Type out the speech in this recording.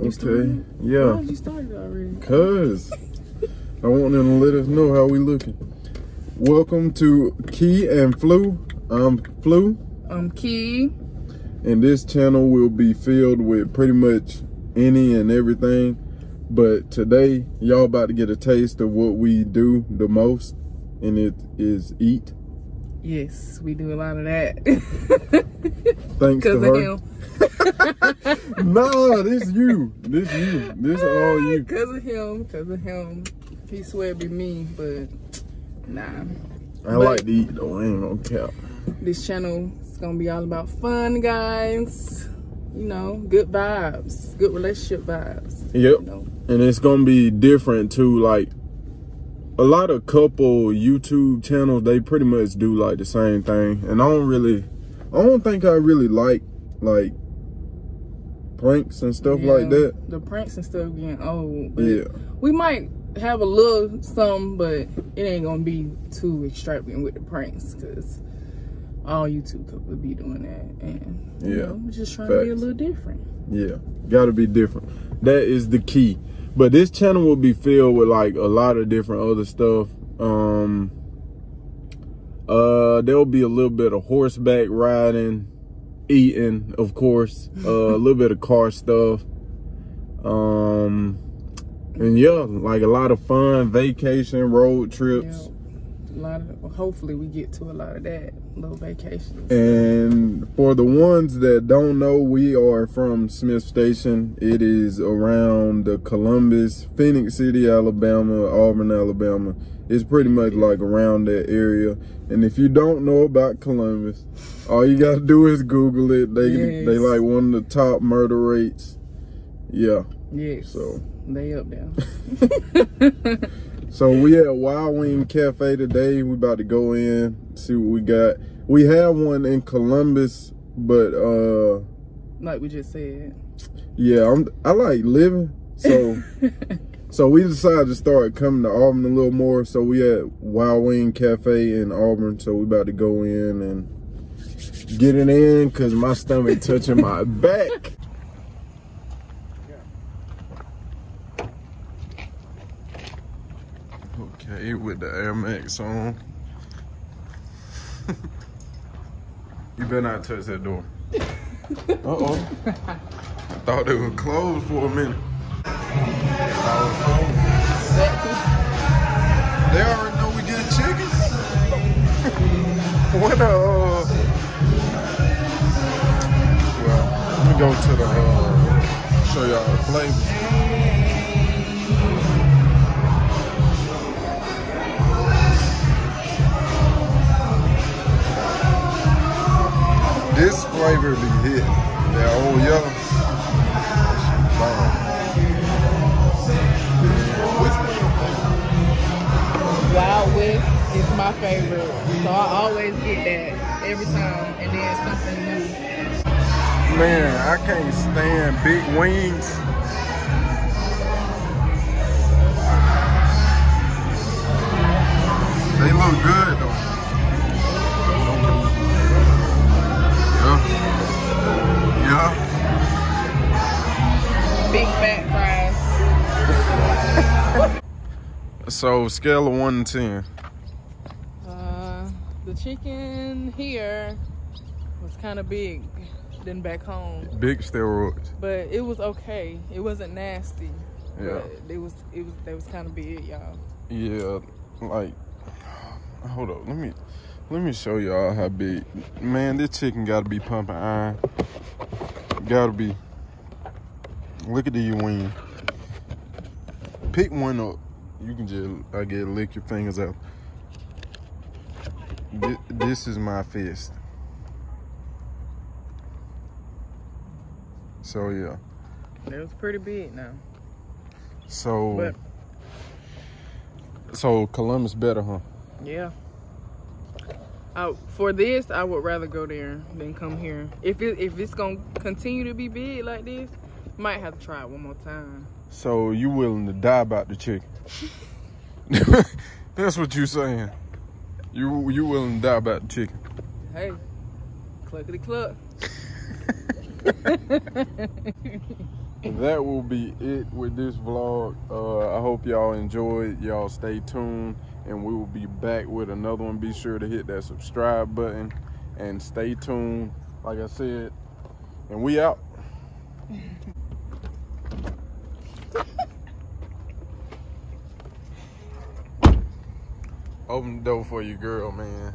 Okay. Yeah. Oh, you started already. Cause I want them to let us know how we looking. Welcome to Ki and Flu. I'm Flu, I'm Ki. and this channel will be filled with pretty much any and everything. But today, y'all about to get a taste of what we do the most, and it is eat. Yes, we do a lot of that. Thanks to Because her. of him. nah, this you. This you. This all you. Because of him. Because of him. He swear be me, but nah. I like to eat though. I ain't gonna cap. This channel is going to be all about fun, guys. You know, good vibes. Good relationship vibes. Yep. You know? and it's gonna be different too like a lot of couple youtube channels they pretty much do like the same thing and i don't really i don't think i really like like pranks and stuff like that The pranks and stuff getting old. But yeah We might have a little some, but it ain't gonna be too extravagant with the pranks because all YouTube could be doing that, and you Yeah, know, we're just trying to be a little different. yeah gotta be different that is the key but this channel will be filled with like a lot of different other stuff um uh there'll be a little bit of horseback riding eating of course uh, a little bit of car stuff um and yeah like a lot of fun vacation road Yeah, trips a lot of. Hopefully, we get to a lot of that little vacations. and for the ones that don't know we are from smith station it is around the columbus phenix city alabama auburn alabama it's pretty much like around that area and if you don't know about columbus all you gotta do is google it they Yes. they like one of the top murder rates yeah yes, so they up there. So we at Wild Wing Cafe today. We about to go in, see what we got. We have one in Columbus, but uh like we just said. yeah, I'm I like living. So so we decided to start coming to Auburn a little more. So we at Wild Wing Cafe in Auburn. So we about to go in and get it in cause my stomach touching my back. Okay, with the Air Max on. you better not touch that door. Uh-oh. I thought it was closed for a minute. They already know we get chicken. what uh Well, let me go to the uh show y'all the flavors. This flavor be hit. That old yellow. Favorite, so I always get that every time, and then something new. Man, I can't stand big wings. They look good though. Yeah. Yeah. Big fat fries. So scale of one to ten. The chicken here was kind of big than back home, Big steroids. but it was okay. It wasn't nasty. Yeah. It was. It was. They was kind of big, y'all. Yeah, like hold up, let me let me show y'all how big. Man, this chicken gotta be pumping iron. Gotta be. Look at these wings. Pick one up. You can just I get lick your fingers out. Thi- This is my fist. So yeah. It was pretty big now. So But so Columbus better, huh? yeah. I, for this, I would rather go there than come here. If it if it's gonna continue to be big like this, might have to try it one more time. So you willing to die about the chicken? That's what you saying. You you willing to die about the chicken? Hey, cluckety cluck. that will be it with this vlog. Uh, I hope y'all enjoyed. Y'all stay tuned and we will be back with another one. Be sure to hit that subscribe button and stay tuned. Like I said, and we out. Open the door for you, girl, man.